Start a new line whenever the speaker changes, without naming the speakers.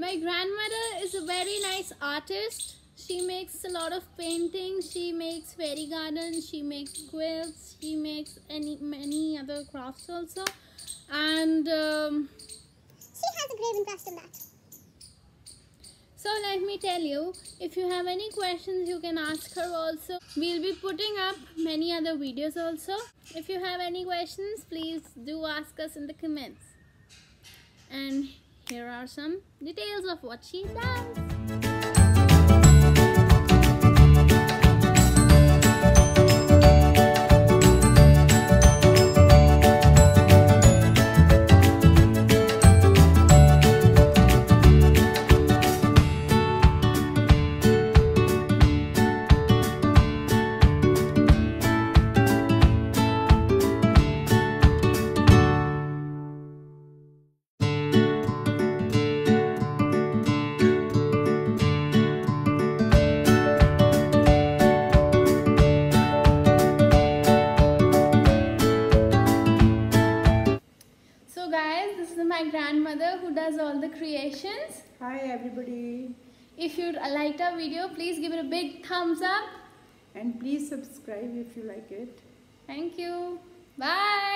My grandmother is a very nice artist. She makes a lot of paintings. She makes fairy gardens. She makes quilts. She makes any many other crafts also. And um,
She has a great interest in that.
so let me tell you, if you have any questions, you can ask her also. We'll be putting up many other videos also. If you have any questions, please do ask us in the comments. And here are some details of what she does. Guys, this is my grandmother who does all the creations.
Hi everybody
If you liked our video, please give it a big thumbs up.
and please subscribe if you like it.
Thank you. Bye.